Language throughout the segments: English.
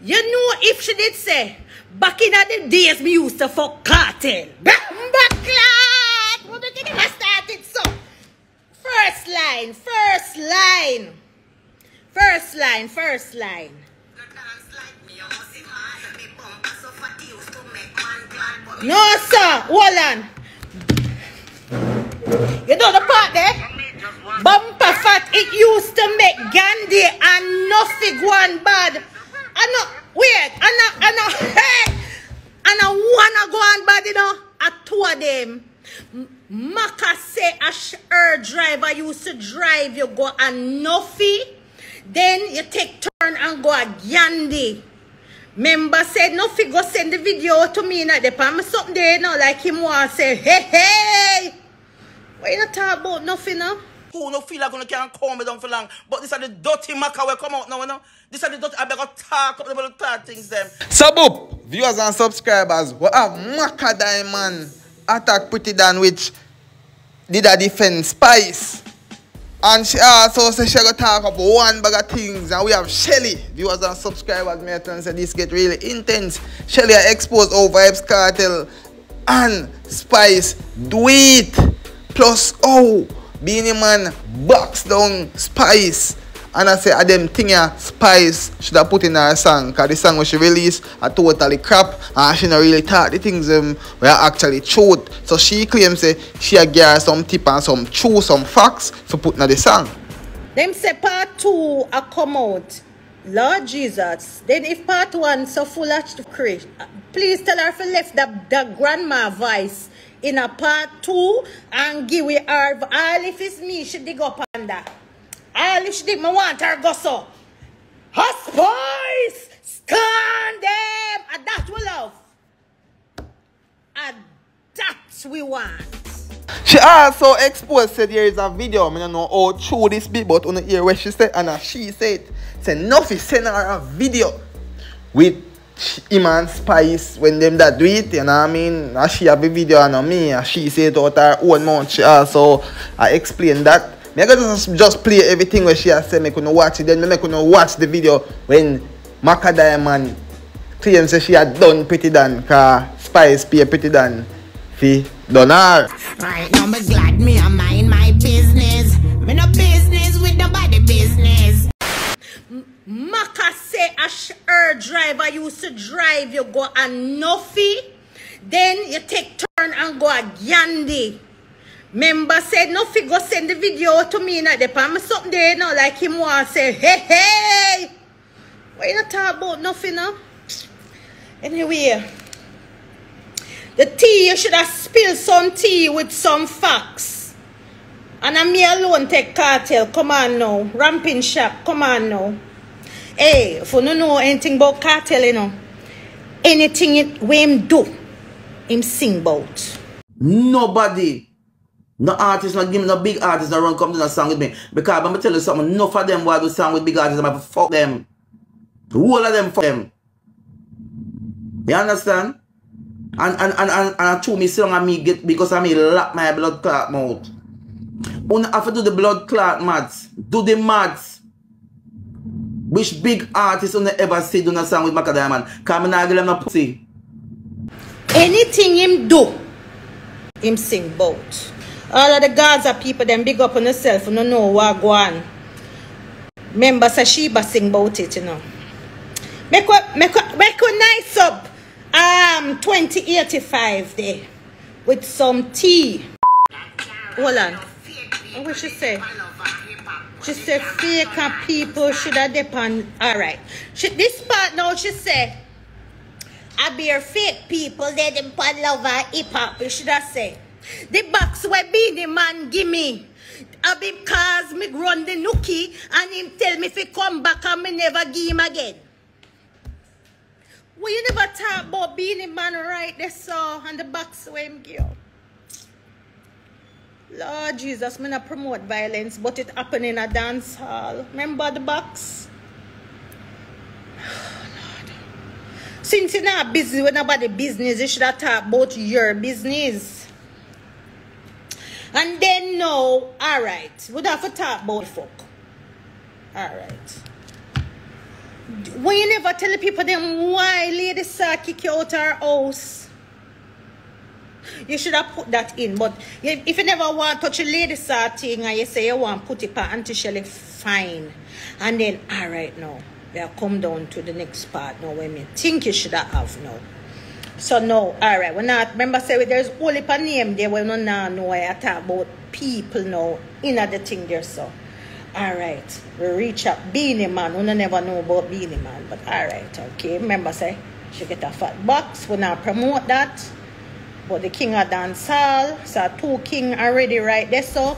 You know if she did say, back in the days me used to fuck Kartel. Backlad! What did you start it so? First line, first line. First line, first line. No, sir. Hold on. You know the part there? Bumper fat, it used to make Gandhi and nothing one bad. I know, wait, I know, I know, hey, and I wanna go on bad, you know, I two of them. Macka say a her driver used to drive, you go and Nuffy, then you take turn and go a Gandhi. Member said, no figure send the video to me in the palm something there, you know, like him want say, hey, hey. What you not talk about nothing, no? Who no feel like gonna can calm me down for long. But this are the dirty maca will come out now, you know. This are the dirty I better talk up the little talk things them. Sub viewers and subscribers, we have Macka Diamond attack Pretty Dan which did a defend Spice. And she also said she gonna talk about one bag of things and we have Shelly. Viewers and subscribers may turn say this get really intense. Shelly exposed all Vybz Kartel and Spice. Do it! Plus oh Beenie Man box down Spice. And I say, I them thing ya, Spice should have put in her song. Because the song when she released are totally crap. And she not really thought the things um, were actually truth. So she claims say, she a her some tip and some true, some facts for putting in the song. Them say part two a come out. Lord Jesus. Then if part one so full of crazy, please tell her to left the, the grandma voice in a part two and give it her. All if it's me, she dig up on that. All if she dig, me want her go so. Her spice! Scan them! And that we love. And that we want. She also exposed said there is a video. I don't know how true this be, but on the ear where she said and she said, say Nuffy send her a video with him and Spice when them that do it, you know what I mean? And she have a video on me, and she said out her own mouth. She also I explained that. Me I just, just play everything where she has said me couldn't watch it. Then me couldn't watch the video when Macka Diamond claims that she had done Pretty Dan, cause Spice pay Pretty Dan fi done her. Right now, me glad me I mind my business. Used to drive, you go a Nuffy, then you take turn and go a Gandhi. Member said Nuffy go send the video to me in the palm something there, you know, like him want say, hey, hey. What you not talk about nothing, no? Anyway, the tea, you should have spilled some tea with some facts. And I'm me alone take Kartel. Come on now. Ramping shop. Come on now. Hey, you don't know anything about Kartel, you know, anything it, we him do, him sing about. Nobody. No artist, not give me no big artist that run come to the song with me. Because I'm tell you something, enough of them want to song with big artists, I'm to fuck them. The whole of them fuck them. You understand? And and and and, and I told me song and me get because I me lock my blood clot mouth. I have to do the blood clot maths, do the maths. Which big artist on ever say do a song with Macka Diamond? Cause I'm not give them no pussy. Anything him do, him sing about. All of the Gaza people, them big up on themselves, you don't know what go on. Remember, say Sheba sing about it, you know. Make make make we nice up um 2085 there with some tea. Hold on. What she say? She said fake people should have depend. Alright. She, this part now she said I bear fake people they them pan love and hip hop. Should have said. The box where Beenie Man give me. Uh, because me run the nookie and him tell me if he come back and me never give him again. Well, you never talk about Beenie Man right there, so, and the box where him give. Lord Jesus, me not promote violence, but it happen in a dance hall. Remember the box? Lord. Since you're not busy with nobody business, you should have talk about your business. And then no, alright. We'd have to talk about fuck. Alright. when you never tell the people them why Lady Saw kick you out house. You should have put that in. But if you never want to touch a Lady Saw thing and you say you want put it for Auntie Shelley, fine. And then, all right now, we have come down to the next part now where me think you should have now. So no, all right, we're not. Remember, say there's only a name there. We don't know I talk about people now in the thing there. So, all right, we reach up Beenie Man. We never know about Beenie Man, but all right, okay. Remember, say she get a fat box. We not promote that. But the king of dance hall, so two king already right there. So,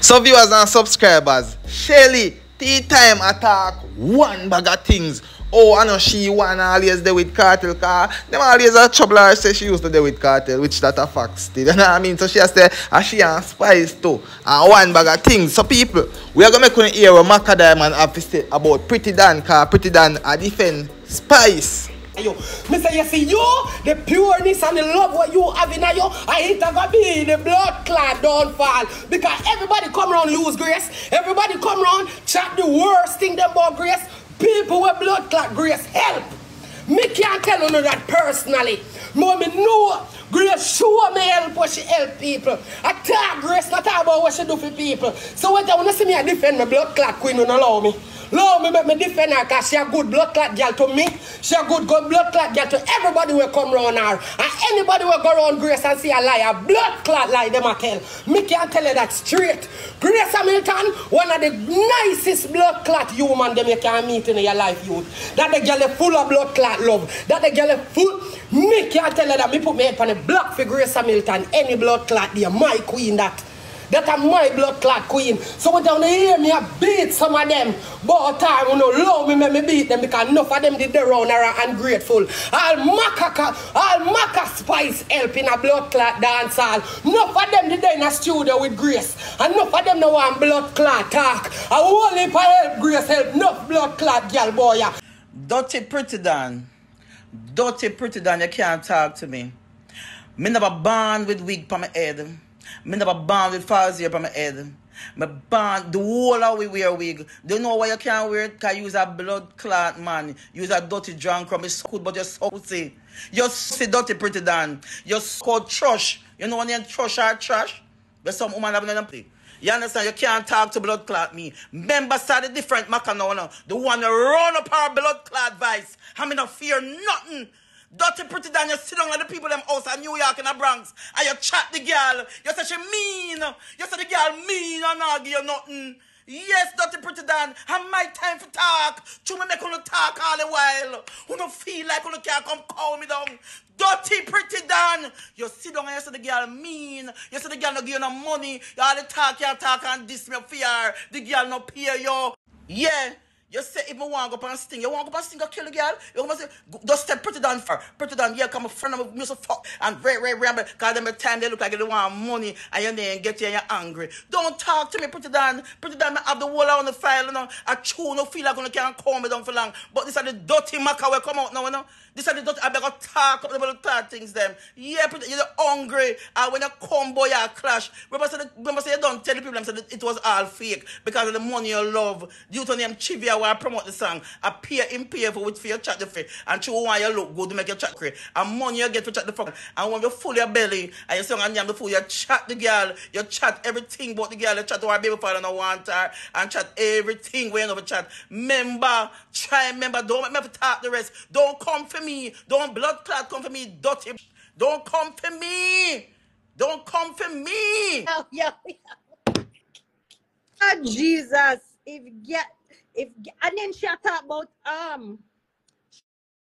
So viewers and subscribers, Shelly, tea time attack one bag of things. Oh, I know she one always there with Kartel car. Them always a trouble say she used to there with Kartel, which that a fact still. You know what I mean? So she has to and she and spice too. And one bag of things. So people, we are gonna make one hear what Macka Diamond have to say about Pretty Dan car Pretty Dan a defend spice. You. Me say you see you, the pureness and the love what you have in you, I ain't gonna be the blood clot don't. Because everybody come around lose grace. Everybody come around chat the worst thing them about grace. People with blood clot grace help. Me can't tell you that personally. More me know Grace show me help what she help people. I talk Grace not about what she do for people. So what I wanna see me I defend my blood clot queen don't allow me. Allow me make me defend her cause she a good blood clot girl to me. She a good, good blood clot girl to everybody will come around her. And anybody will go around Grace and see a liar. Blood clot lie them a tell. Me can tell you that straight. Grace Hamilton, one of the nicest blood clot human them you can meet in your life, youth. That the girl full of blood clot love. That the girl full. Me can't tell you that me put me head on the block for Grace Hamilton. Any blood clot there, my queen that. That are my blood clot queen. So when down hear me, I beat some of them. But time you know, love me, make me beat them because enough of them did the round are ungrateful. All maca, all maca spice help in a blood clot dance hall. Enough of them did in a studio with Grace. And enough of them no want blood clot talk. A whole heap of help Grace help. Enough blood clot girl boy. Dirty Pretty Dan. Dirty Pretty Dan, you can't talk to me. Me never born with wig on my head. Me never born with false hair on my head. Me born, the whole of we wear wig. Do you know why you can't wear it? Because you use a blood clot man. You use a dirty drunk from his good, but you're so pussy. You're so dirty Pretty Dan. You're so trash. You know when you're trash or trash? There's some woman having them play. You understand? You can't talk to blood clot me. Members are the different maca now. The one that run up our blood clot vice. I mean, no fear nothing. Dirty pretty Dan, you sit down at the people them in New York in the Bronx and you chat the girl. You say she mean. You say the girl mean and not give you nothing. Yes, dirty pretty Dan, and my time for talk. You me make you talk all the while. You don't feel like you can't come call me down. Dirty pretty Dan. You sit down and you say the girl mean. You say the girl no give you no money. You all the talk, you talk and this me fear. The girl no pay you. Yeah. You say if I want to go up and sting, you want to go up and sting or kill a girl? You want to say, go- just step pretty down for. Pretty down, yeah, come a friend of me, so fuck. And very, very, very, because them the time they look like they want money and you then get you and you're angry. Don't talk to me, pretty down. Pretty down, I have the whole on the file, you know. I chew no feel like you can't call me down for long. But this are the dirty maca will come out now, you know. This are the dirty, I better talk up the little third things them. Yeah, pretty, you're hungry. And when you come, boy, you clash. Remember, say, the- remember, say you don't tell the people them that it was all fake because of the money you love. Due to them trivia where I promote the song, I pay in pay for which for your chat the fee. And you want you look good to make your chat great. And money you get to chat the fuck. And when you full your belly and you sing and yam the fool, you chat the girl, you chat everything about the girl, you chat to her baby father and want her, and chat everything when you chat. Member, try member, don't make me talk the rest. Don't come for me. Don't blood clot come for me, dirty. Don't come for me. Don't come for me. yeah, yeah, yeah. Ah, Jesus. If get if and then she talk about um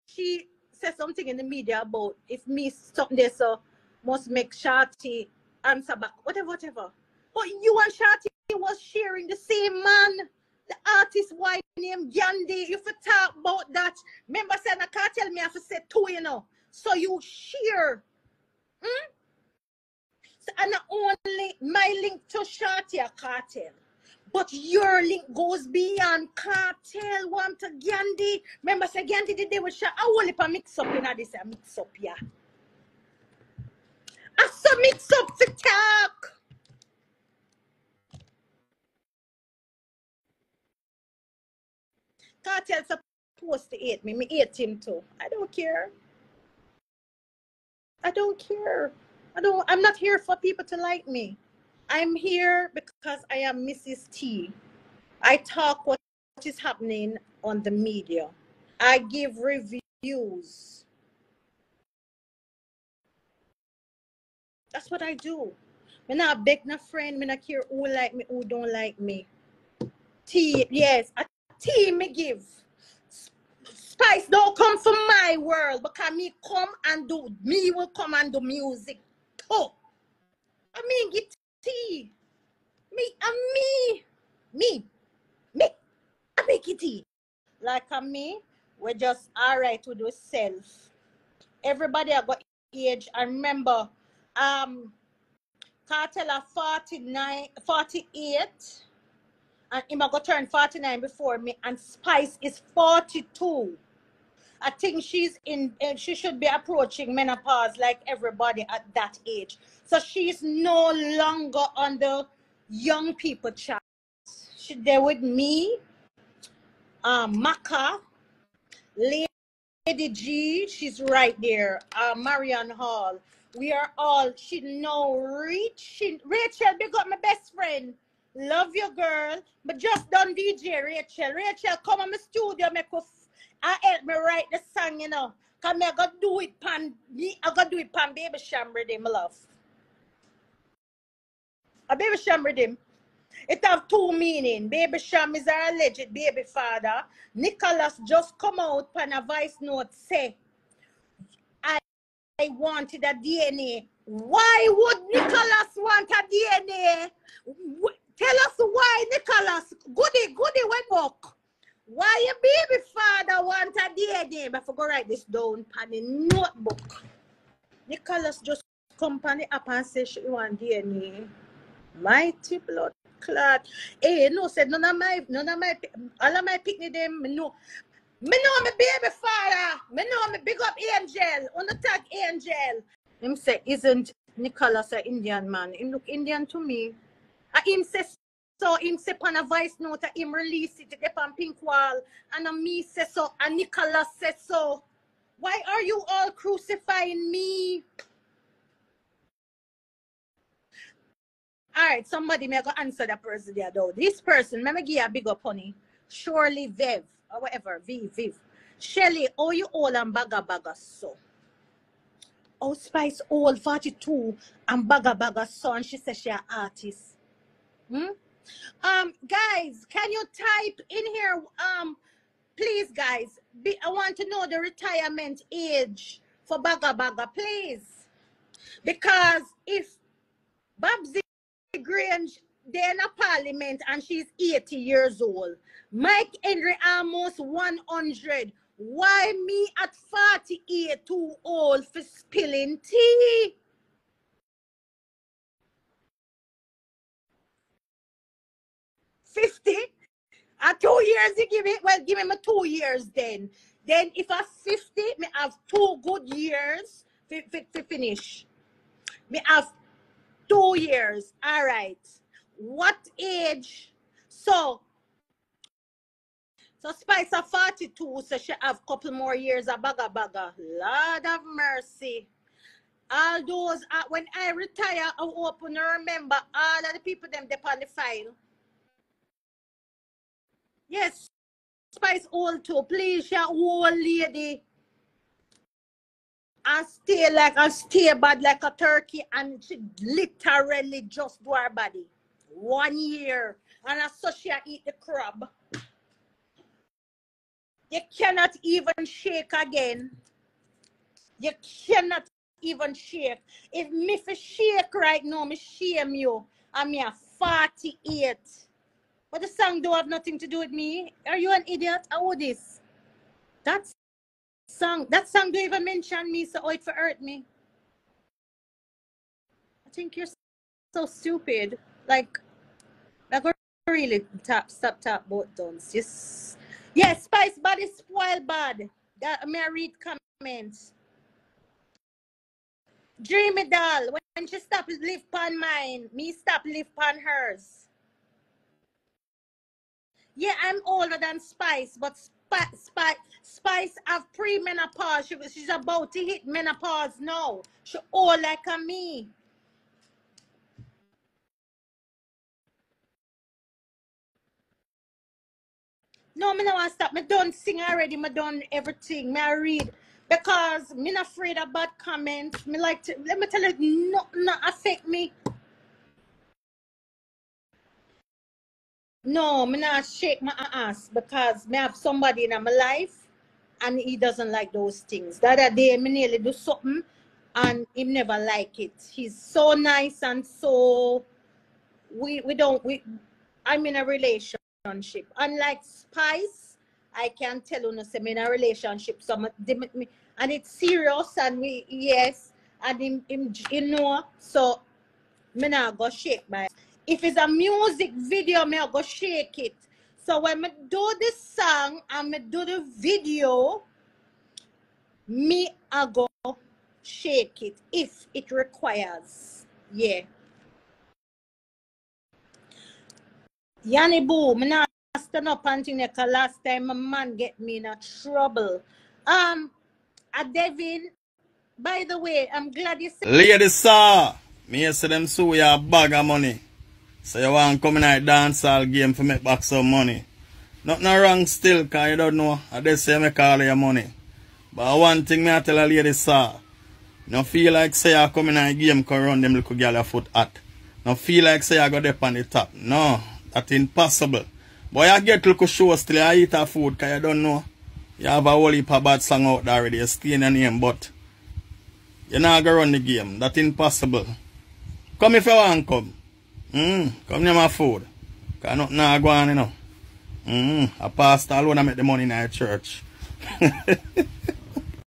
she said something in the media about if me something there so must make Shorty answer back. Whatever, whatever. But you and Shorty was sharing the same man. The artist wife named Gandhi. If you talk about that, remember saying I can't tell me I have to say two, you know. So you share. Hmm? So, and only my link to Shorty a Kartel, but your link goes beyond Kartel. One to Gandhi. Remember, say Gandhi did they with Shot. I will if I mix up in this a mix up, yeah. I so mix up for talk. Kartel supposed to eat me. Me hate him too. I don't care. I don't care. I don't I'm not here for people to like me. I'm here because I am Mrs. T. I talk what is happening on the media. I give reviews. That's what I do. Me not beg no friend, me not care who like me, who don't like me. Tea, yes, a tea me give. Spice don't come from my world but because me come and do, me will come and do music too. I mean, get tea. Me, and me, me, me, I make it tea. Like a me, we're just all right with ourselves. Everybody I got age. I remember, um, Kartel are 49, 48, and him a go turn 49 before me, and Spice is 42. I think she's in, uh, she should be approaching menopause like everybody at that age. So she's no longer on the young people chat. She's there with me, um, Macka, Lady G, she's right there. Uh, Marion Hall. We are all, she know, reaching. Rachel, big up my best friend. Love you, girl. But just done DJ, Rachel. Rachel, come on my studio, make us, I help me write the song, you know. Cause me, I gotta do it pan, me, I gotta do it pan baby sham my love. A baby sham rhythm. It have two meaning. Baby Sham is our alleged baby father. Nicholas just come out on a voice note say, I, I wanted a DNA. Why would Nicholas want a DNA? Tell us why, Nicholas. Goody, goody, went book. Why your baby father want a DNA? But I forgot write this down on the notebook. Nicholas just come on the app and say she want DNA. Mighty blood clot. Hey, no said none of my none of my all of my picnic them know. Me know my baby father. Me know me big up angel. On the tag angel. Him say isn't Nicholas a Indian man? Him look Indian to me. And him so him say on a voice note him release it on pink wall. And a me say so and Nicholas say so. Why are you all crucifying me? All right, somebody may go answer that person there though. This person, let me give a big up, honey. Surely Vev, or whatever, V, Viv. Shelly, oh, you all and baga baga so. Oh, Spice old 42 and baga baga so, and she says she an artist. Hmm? Um, guys, can you type in here? Um, please, guys. Be, I want to know the retirement age for baga baga, please. Because if Babsy Grange, they're in a parliament and she's 80 years old. Mike Henry almost 100. Why me at 48 too old for spilling tea? Fifty? At two years, you give it. Well, give him a two years then. Then if I 50, me have two good years to, to finish. Me have two years. All right. What age? So, so Spice of 42, so she have couple more years of baga baga. Lord of mercy. All those, uh, when I retire, I open and remember all of the people them they on the file. Yes, Spice old too. Please, your old lady. And stay like and stay bad like a turkey and she literally just do her body. One year. And I saw she eat the crab. You cannot even shake again. You cannot even shake. If me for shake right now, me shame you. I'm here 48. But the song do have nothing to do with me. Are you an idiot? How would this? That song, that song don't even mention me, so it for hurt me. I think you're so stupid. Like, like really tap, stop, tap both downs. Yes. Yes, Spice Body spoil bad. That may I read comments. Dreamy doll, when she stop live pan mine, me stop live pan hers. Yeah, I'm older than Spice, but Spice, Spice, Spice have pre-menopause. She, she's about to hit menopause now. She all like a me. No, me no want stop. Me done sing already. Me done everything. Me I read. Because me not afraid of bad comments. Me like to, let me tell you, no, not affect me. No, me not shake my ass because me have somebody in my life and he doesn't like those things. The other day, me nearly do something and he never like it. He's so nice and so we we don't we I'm in a relationship. Unlike Spice, I can tell you no me in a relationship. So and it's serious and we yes and him, him you know so me not go shake my if it's a music video, me I go shake it. So when me do the song and me do the video, me I go shake it if it requires. Yeah. Yanni boo, me not stand up and think that last time my man get me in a trouble. Um, a Devin, by the way, I'm glad you said Ladies, sir, me say them so we a bag of money. So you want come in a dancehall game for make back some money. Nothing wrong still, cause you don't know. I just say make all your money. But one thing me I tell a Lady Saw, no feel like say I come in a game can run them little girl your foot hot. No feel like say I go there on the top. No, that's impossible. But you get little show still, you eat a food, cause you don't know. You have a whole heap of bad song out there already, you stay in your name, but you're not gonna run the game. That's impossible. Come if you want come. Mm, come near my food. Cause nothing not go on, you know. Mm, a pastor alone I make the money in our church.